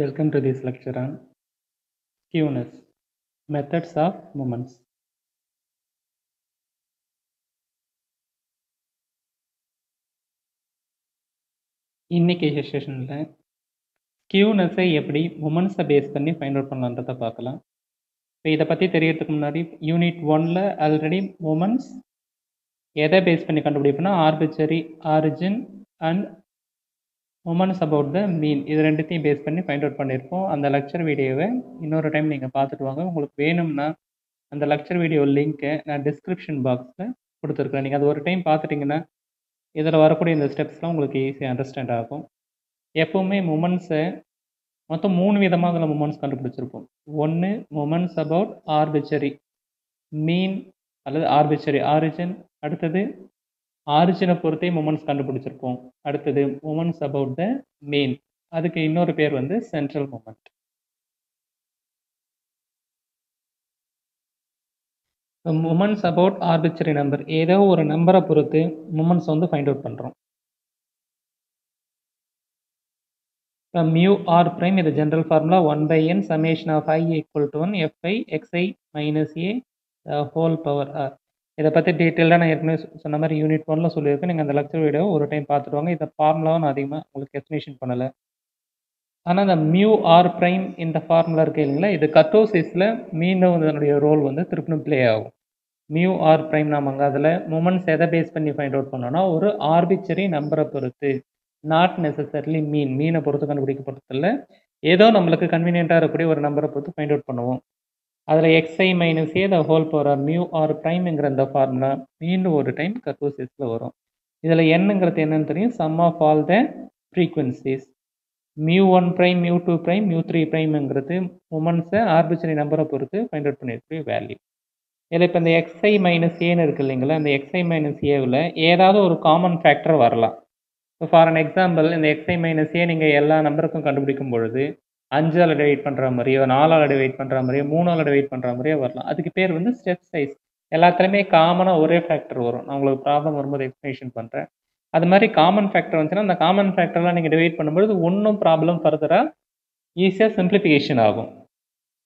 Welcome to this lecture on skewness, methods of moments. இன்னைக்கு செஷனில் ஸ்கியூனஸை எப்படி உமன்ஸை பேஸ் பண்ணி ஃபைண்ட் அவுட் பண்ணலான்றதை பார்க்கலாம் இப்போ இதை பற்றி தெரியறதுக்கு முன்னாடி யூனிட் ஒனில் ஆல்ரெடி உமன்ஸ் எதை பேஸ் பண்ணி கண்டுபிடிப்போம்னா arbitrary origin and moments about the mean இது ரெண்டுத்தையும் பேஸ் பண்ணி ஃபைண்ட் அவுட் பண்ணியிருப்போம் அந்த லெக்சர் வீடியோவை இன்னொரு டைம் நீங்கள் பார்த்துட்டு வாங்க. உங்களுக்கு வேணும்னா அந்த லெக்சர் வீடியோ லிங்க்கை நான் டிஸ்கிரிப்ஷன் பாக்ஸில் கொடுத்துருக்குறேன். நீங்கள் அது ஒரு டைம் பார்த்துட்டிங்கன்னா இதில் வரக்கூடிய இந்த ஸ்டெப்ஸ்லாம் உங்களுக்கு ஈஸியாக அண்டர்ஸ்டாண்ட் ஆகும். எப்போவுமே மூமெண்ட்ஸை மொத்தம் மூணு விதமாக அதில் மூமெண்ட்ஸ் கண்டுபிடிச்சிருப்போம். ஒன்று மூமெண்ட்ஸ் அபவுட் ஆர்பிச்சரி மீன் அல்லது ஆர்பிச்சரி ஆரிஜின் அடுத்தது ஆரிஜினை பொறுத்தே மூமெண்ட்ஸ் கண்டுபிடிச்சிருப்போம். அடுத்தது மூமெண்ட்ஸ் அபவுட் த மெயின் அதுக்கு இன்னொரு பேர் வந்து central moment moments about arbitrary number ஏதோ ஒரு நம்பரை பொறுத்து மூமெண்ட்ஸ் வந்து ஃபைண்ட் அவுட் பண்ணுறோம் இப்போ மியூ ஆர் பிரைம் இது general formula one by N summation of I equal to one F I X I minus A whole power R இதை பற்றி டீட்டெயிலாக நான் ஏற்கனவே சொன்ன மாதிரி யூனிட் ஒனில் சொல்லியிருக்கேன். நீங்கள் அந்த லெக்சர் வீடியோ ஒரு டைம் பார்த்துட்டு வாங்க. இந்த ஃபார்முலாவும் நான் அதிகமாக உங்களுக்கு எக்ஸ்பிளேஷன் பண்ணலை. ஆனால் இந்த மியூ ஆர் ப்ரைம் இந்த ஃபார்முலா இருக்கு இல்லைங்களா? இது கட்டோசிஸில் மீண்டும் இதனுடைய ரோல் வந்து திருப்பினும் ப்ளே ஆகும். மியூ ஆர் ப்ரைம் நாம் அங்கே அதில் மூமெண்ட்ஸ் எதை பேஸ் பண்ணி ஃபைண்ட் அவுட் பண்ணோன்னா ஒரு ஆர்பிச்சரி நம்பரை பொறுத்து நாட் நெசசர்லி மீன் மீனை பொறுத்து கண்டுபிடிக்கப்படுறதில்ல ஏதோ நம்மளுக்கு கன்வீனியண்ட்டாக இருக்கக்கூடிய ஒரு நம்பரை பொறுத்து ஃபைண்ட் அவுட் பண்ணுவோம். அதில் X I minus A the whole power R mu R ப்ரைம்ங்கிற அந்த ஃபார்முலா மீண்டும் ஒரு டைம் கட்டோசிஸில் வரும். இதில் என்னங்கிறது என்னன்னு தெரியும்? Sum of all the frequencies mu one prime mu two prime mu three ப்ரைம்ங்கிறது உமன்ஸை ஆர்பிச்சரி நம்பரை பொறுத்து ஃபைண்ட் அவுட் பண்ணியிருக்கிற வேல்யூ இதில் இப்போ இந்த எக்ஸ்ஐ மைனஸ் ஏன்னு இருக்குது இல்லைங்களா? இந்த எக்ஸ்ஐ மைனஸ் ஏவில் ஏதாவது ஒரு காமன் ஃபேக்டர் வரலாம். இப்போ ஃபார் அன் எக்ஸாம்பிள் இந்த எக்ஸ்ஐ மைனஸ் ஏ நீங்கள் எல்லா நம்பருக்கும் கண்டுபிடிக்கும் பொழுது அஞ்சு அஞ்சால் டிவைட் பண்ணுற மாதிரியோ நாலு நாலால் டிவைட் பண்ணுற மாதிரியோ மூணு மூணால் டிவைட் பண்ணுற மாதிரியோ வரலாம். அதுக்கு பேர் வந்து ஸ்டெப் சைஸ் எல்லாத்துலேயுமே காமனாக ஒரே ஃபேக்டர் வரும். நான் உங்களுக்கு ப்ராப்ளம் வரும்போது எக்ஸ்பிளேஷன் பண்ணுறேன் அது மாதிரி காமன் ஃபேக்டர் வந்துச்சுன்னா அந்த காமன் ஃபேக்டர்லாம் நீங்கள் டிவைட் பண்ணும்போது ஒன்றும் ப்ராப்ளம் ஃபர்தராக ஈஸியாக சிம்பிளிஃபிகேஷன் ஆகும்.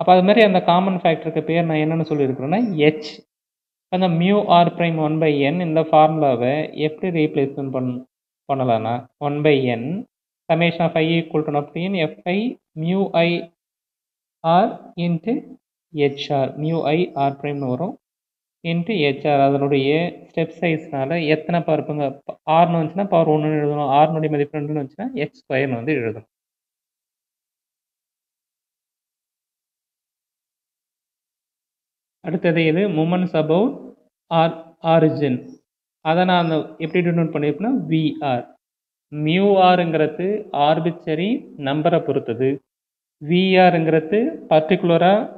அப்போ அது மாதிரி அந்த காமன் ஃபேக்டருக்கு பேர் நான் என்னென்னு சொல்லியிருக்கிறேன்னா ஹெச் அந்த mu R prime one by N இந்த ஃபார்முலாவை எப்படி ரீப்ளேஸ்மெண்ட் பண் பண்ணலாம்னா one by N summation of I equal to நப்டின் F I mu I R into H R mu I R ப்ரைம்னு வரும். இன்ட்டு ஹெச்ஆர் அதனுடைய ஸ்டெப் சைஸ்னால எத்தனை பருப்புங்க ஆர்னு வந்துச்சுன்னா பவர் ஒன்றுன்னு எழுதணும். ஆர்னுடைய மதிப்பு ரெண்டுன்னு வந்துச்சுன்னா எக்ஸ் ஸ்கொயர்னு வந்து எழுதணும். அடுத்தது இது மூமெண்ட்ஸ் அபவுட் ஆர் ஆரிஜின் அதை நான் அந்த எப்படி டினோட் பண்ணியிருப்பேன்னா? விஆர் மியூ ஆருங்கிறது ஆர்பிச்சரி நம்பரை பொறுத்தது. விஆருங்கிறது பர்டிகுலராக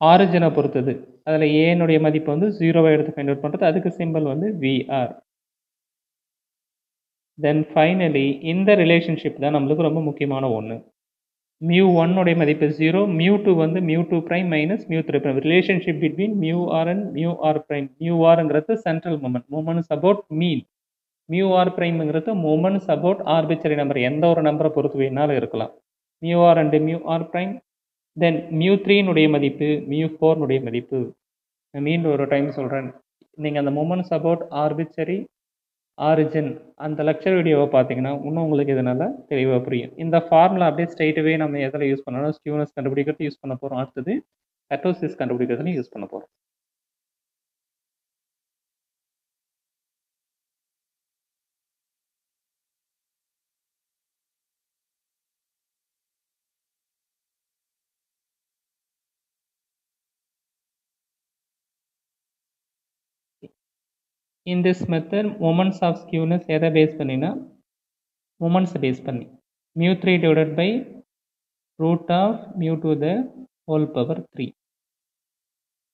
ஆரிஜினை பொறுத்தது. அதில் ஏனுடைய மதிப்பு வந்து ஜீரோவை எடுத்து ஃபைண்ட் அவுட் பண்ணுறது அதுக்கு சிம்பிள் வந்து விஆர் தென் ஃபைனலி இந்த ரிலேஷன்ஷிப் தான் நம்மளுக்கு ரொம்ப முக்கியமான ஒன்று மியூ ஒன்னுடைய மதிப்பு ஜீரோ மியூ டூ வந்து mu two prime minus mu three prime relationship between mu R and mu R prime mu ஆருங்கிறது central moment moments about mean mu R ப்ரைம்ங்கிறது moments about arbitrary number எந்த ஒரு நம்பரை பொறுத்து வேணாலும் இருக்கலாம். Mu R and mu R prime then mu த்ரீனுடைய மதிப்பு mu ஃபோர்னுடைய மதிப்பு. நான் மீண்டும் ஒரு டைம் சொல்கிறேன் நீங்கள் அந்த மூமெண்ட்ஸ் அபவுட் ஆர்பிச்சரி ஆரிஜின் அந்த லெக்சர் வீடியோவை பார்த்தீங்கன்னா இன்னும் உங்களுக்கு இதனால் தெளிவாக புரியும். இந்த ஃபார்முலா அப்படியே ஸ்ட்ரைட்டாகவே நம்ம எதில் யூஸ் பண்ணணும் ஸ்டியூனஸ் கண்டுபிடிக்கிறது யூஸ் பண்ண போகிறோம் அடுத்தது கட்டோசிஸ் கண்டுபிடிக்கிறதுலையும் யூஸ் பண்ண போகிறோம் in this method moments of skewness எதை பேஸ் பண்ணினா moments பேஸ் பண்ணி mu 3 divided by root of mu to the whole power 3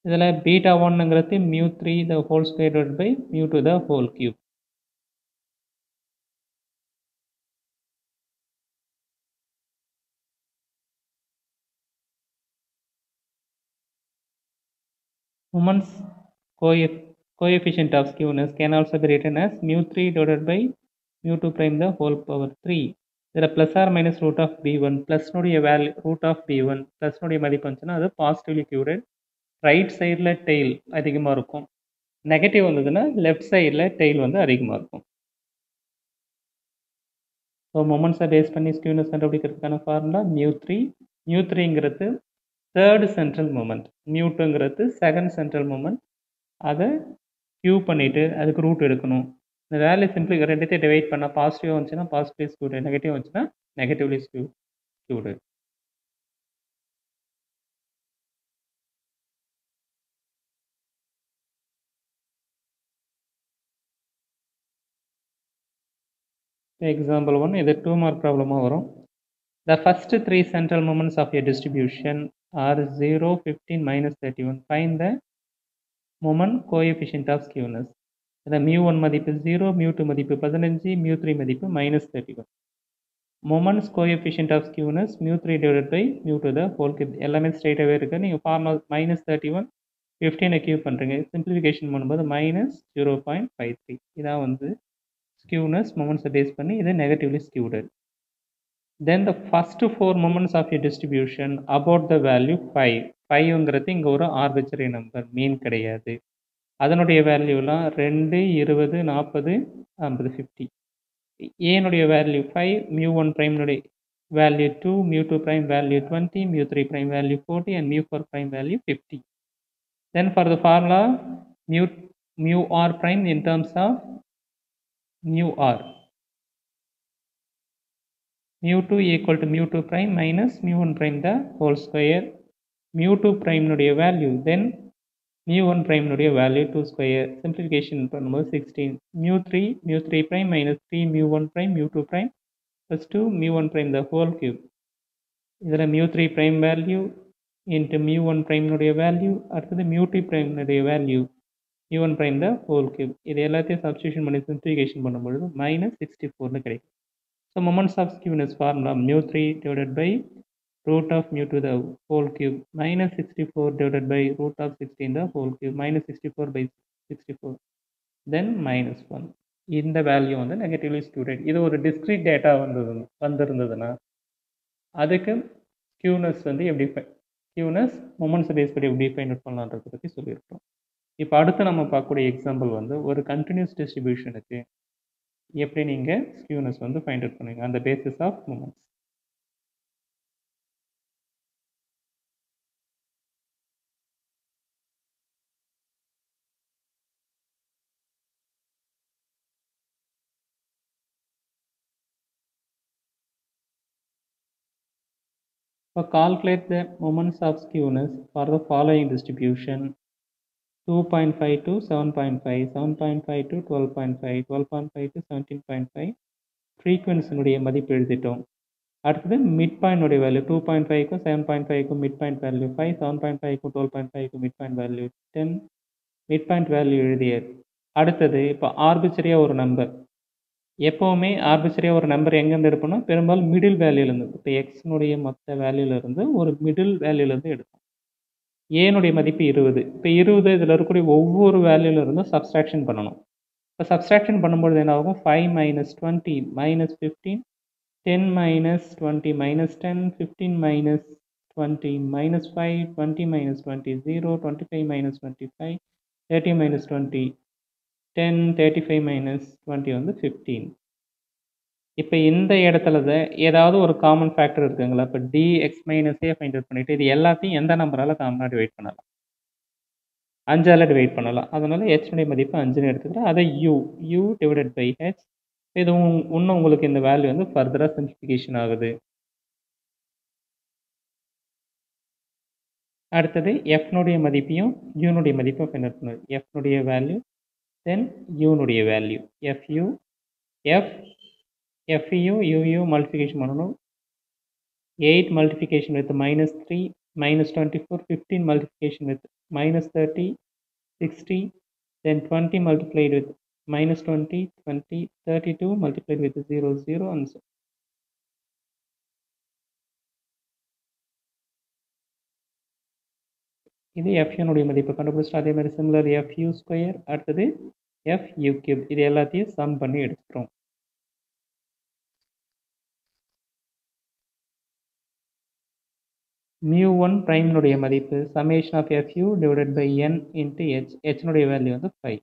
இதில் beta 1ங்கிறது mu 3 the whole square divided by mu to the whole cube moments coefficient coefficient of skewness can also be written as mu 3 divided by mu 2 prime the whole power 3 இதில் plus R minus root of B one ப்ளஸ்னுடைய value root of B one ப்ளஸ்னுடைய மதிப்பு வந்துச்சுன்னா அது positively skewed right சைடில் tail அதிகமாக இருக்கும். Negative வந்ததுன்னா left சைடில் tail வந்து அதிகமாக இருக்கும். ஸோ மொமெண்ட்ஸை பேஸ் பண்ணி ஸ்கியூனஸ் கண்டுபிடிக்கிறதுக்கான ஃபார்முலா மியூ த்ரீ மியூ த்ரீங்கிறது தேர்டு சென்ட்ரல் மூமெண்ட் மியூ டூங்கிறது செகண்ட் சென்ட்ரல் மூமெண்ட் அதை கியூ பண்ணிவிட்டு அதுக்கு ரூட் எடுக்கணும். இந்த வேல்யூ சிம்பிளி ரெண்டுத்தையும் டிவைட் பண்ணால் பாசிட்டிவாக வந்துச்சுன்னா பாசிட்டிவ் ஸ்கியூடு நெகட்டிவ் வந்துச்சுன்னா negatively skew skewed example one இது டூ மார்க் ப்ராப்ளமாக வரும். The first three central moments of a distribution are zero fifteen minus thirty one find the moment coefficient of skewness இதில் mu one மதிப்பு zero mu two மதிப்பு பதினஞ்சு mu three மதிப்பு minus thirty one moments coefficient of skewness mu three divide by mu two the whole cube எல்லாமே ஸ்ட்ரைட்டாகவே இருக்குது நீங்கள் formula minus thirty one ஃபிஃப்டீனை கியூப் பண்ணுறீங்க சிம்பிளிஃபிகேஷன் பண்ணும்போது minus zero point five three இதான் வந்து ஸ்கியூனஸ் மொமெண்ட்ஸை பேஸ் பண்ணி இது negatively skewed then the first four moments of a distribution about the value five ஃபைவ்ங்கிறது இங்கே ஒரு ஆர்பிச்சரி நம்பர் மீன் கிடையாது. அதனுடைய வேல்யூலாம் ரெண்டு இருபது நாற்பது ஐம்பது ஃபிஃப்டி ஏனுடைய value five mu one ப்ரைம்னுடைய value two mu two prime value twenty mu three prime value forty and mu four prime value fifty then for the formula mu mu R prime in terms of mu r. Mu2 equal to mu2 prime minus mu1 prime the whole square. Mu2 prime நுடைய value then mu1 prime நுடைய value 2 square simplification பண்ணும்போது 16 mu3 mu3 prime minus 3 mu1 prime mu2 prime plus 2 mu1 prime the whole cube இதில் mu3 prime value into mu1 prime நுடைய value அடுத்தது mu2 prime நுடைய value u1 prime the whole cube இது எல்லாத்தையும் substitution பண்ணி simplification பண்ணும்பொழுது minus sixty ஃபோர்னு கிடைக்கும் so moments of skewness formula mu three divided by root of mu two the whole cube minus sixty four divided by root of sixteen the whole cube minus sixty four by sixty four then minus one இந்த value வந்து negatively student இது ஒரு discrete data வந்தது வந்திருந்ததுன்னா அதுக்கு கியூனஸ் வந்து எப்படி கியூனஸ் moments base படி எப்படி ஃபைண்ட் அவுட் பண்ணலான்றத பற்றி சொல்லியிருக்கோம். இப்போ அடுத்து நம்ம பார்க்கக்கூடிய எக்ஸாம்பிள் வந்து ஒரு கண்டினியூஸ் டிஸ்ட்ரிபியூஷனுக்கு எப்படி நீங்கள் ஸ்கியூனஸ் வந்து ஃபைண்ட் அவுட் பண்ணுவீங்க? அந்த basis of moments So calculate the moments of skewness for the following distribution. 2.5 to 7.5, 7.5 to 12.5, 12.5 to 17.5 ஃப்ரீக்வன்சினுடைய மதிப்பு எழுதிட்டோம். அடுத்தது மிட் பாயிண்டுடைய வேல்யூ டூ பாயிண்ட் ஃபைவ்க்கும் seven point ஃபைவ்க்கும் mid point value five seven point ஃபைவ்க்கும் twelve point ஃபைவ்க்கும் mid point value ten mid point value எழுதியது. அடுத்தது இப்போ ஆர்பிச்சரியாக ஒரு நம்பர் எப்போவுமே ஆர்பிச்சரியாக ஒரு நம்பர் எங்கேருந்து எடுப்போம்னா பெரும்பாலும் மிடில் வேல்யூலேருந்து இப்போ எக்ஸினுடைய மொத்த வேல்யூலேருந்து ஒரு மிடில் வேல்யூலேருந்து எடுப்போம். ஏனுடைய மதிப்பு இருபது. இப்போ இருபது இதில் இருக்கக்கூடிய ஒவ்வொரு வேல்யூலேருந்தும் சப்ஸ்ட்ராக்ஷன் பண்ணணும். இப்போ சப்ஸ்ட்ராக்ஷன் பண்ணும்பொழுது என்ன ஆகும்? Five minus twenty minus fifteen ten minus twenty minus ten fifteen minus twenty minus five twenty minus twenty zero twenty five minus twenty five thirty minus twenty ten thirty five minus twenty வந்து fifteen இப்போ இந்த இடத்துல தான் ஏதாவது ஒரு common factor இருக்குங்களா? இப்போ D X மைனஸே ஃபைண்ட் அவுட் பண்ணிவிட்டு இது எல்லாத்தையும் எந்த நம்பரால் காமனாக டிவைட் பண்ணலாம்? அஞ்சால் டிவைட் பண்ணலாம். அதனால் ஹெச்னுடைய மதிப்பு அஞ்சுன்னு எடுத்துக்கிட்டு அதை U U divided by H இது இன்னும் உங்களுக்கு இந்த வேல்யூ வந்து ஃபர்தராக சிம்பிளிஃபிகேஷன் ஆகுது. அடுத்தது எஃப்னுடைய மதிப்பையும் யூனுடைய மதிப்பையும் ஃபைண்ட் அவுட் பண்ணுது எஃப்னுடைய value then யூனுடைய value F U F F U U U multiplication பண்ணணும் eight multiplication with minus three minus 24 15 multiplication with minus 30 60 then 20 multiplied with minus 20 20 32 multiplied with 0 0 and so இது எஃப்யூனுடைய மதிப்பு. கண்டுபிடிச்சிட்டு அதே மாதிரி சிமிலர் எஃப்யூ ஸ்கொயர் அடுத்தது f u cube இது எல்லாத்தையும் sum பண்ணி எடுத்துக்கிறோம். மியூ ஒன் ப்ரைம்னுடைய மதிப்பு. Summation of F U divided by N into H ஹெச்னுடைய value வந்து ஃபைவ்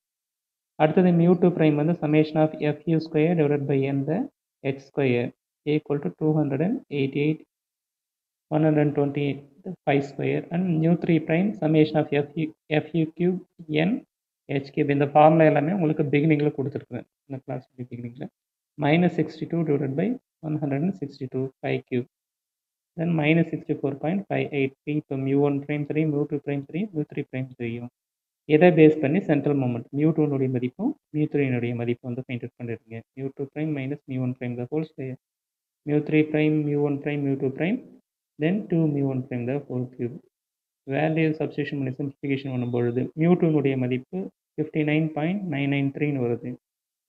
அடுத்தது மியூ டூ ப்ரைம் வந்து summation of F U square divided by N the H square equal to two hundred and eighty eight one hundred and twenty eight five square and mu three prime summation of F U F U N H இந்த formula எல்லாமே உங்களுக்கு பிகினிங்கில் கொடுத்துருக்குறேன். இந்த class பிகினிங்கில் minus sixty two divided by one hundred and sixty two five cube then minus sixty four point five eight three இப்போ mu one prime three mu two prime three mu three prime த்ரீயும் எதை base பண்ணி central moment mu டூனுடைய மதிப்பும் mu த்ரீனுடைய மதிப்பும் வந்து find out பண்ணிருக்கீங்க mu two prime minus mu one prime the whole square mu three prime mu one prime mu two prime then two mu one prime the whole cube value substitution பண்ணி simplification பண்ணும்பொழுது mu டூனுடைய மதிப்பு fifty nine point nine nine த்ரீன்னு வருது.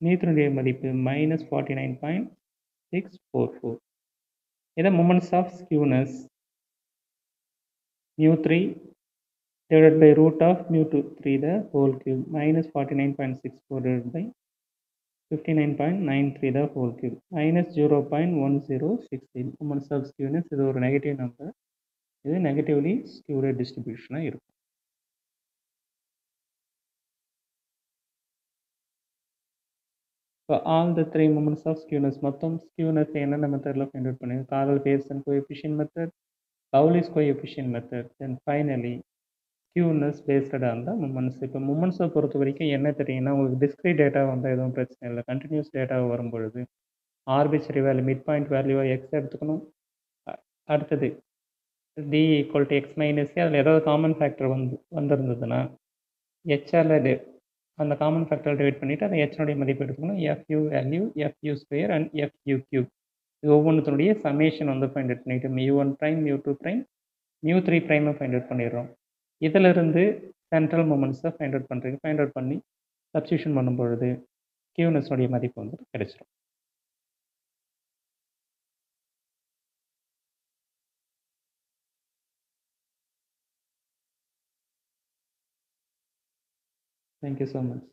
Mu மதிப்பு minus forty nine point six four four இதை moments of skewness mu 3 divided by root of mu 2 3 the whole cube minus 49.64 divided by 59.93 the whole cube. Minus 0.1016 moments of skewness இது ஒரு negative number இது negatively skewed டிஸ்ட்ரிபியூஷனாக இருக்கும். இப்போ all the three moments of skewness மொத்தம் skewness என்னென்ன மெத்தடில் find out பண்ணி Karl Pearson coefficient method Bowley's coefficient method then finally skewness பேஸ்டடாக இருந்தால் மூமெண்ட்ஸ் இப்போ மூமெண்ட்ஸை பொறுத்த வரைக்கும் என்ன தெரியும்னா உங்களுக்கு டிஸ்கிரீட் டேட்டா வந்தால் எதுவும் பிரச்சனை இல்லை. கண்டினியூஸ் டேட்டா வரும்பொழுது ஆர்பிச்சரி வேல்யூ மிட் பாயிண்ட் வேல்யூவாக எக்ஸ் எடுத்துக்கணும். அடுத்தது D equal to X minus அதில் ஏதாவது காமன் ஃபேக்டர் வந்து வந்திருந்ததுன்னா ஹெச்ஆரில் அந்த காமன் ஃபேக்டர் டிவைட் பண்ணிவிட்டு அதை ஹெச்னுடைய மதிப்பு எடுத்துக்கணும். F U value F U square and F U cube இது ஒவ்வொன்றுத்தினுடைய சமேஷன் வந்து ஃபைண்ட் அவுட் பண்ணிவிட்டு mu one prime mu two prime mu three ப்ரைமை find out பண்ணிடுறோம். இதிலிருந்து சென்ட்ரல் மூமெண்ட்ஸை ஃபைண்ட் அவுட் பண்ணுறீங்க ஃபைண்ட் அவுட் பண்ணி சப்ஸ்டியூஷன் பண்ணும்பொழுது கியூனஸோடைய மதிப்பு வந்து கிடைச்சிடும் தேங்க்யூ ஸோ மச்.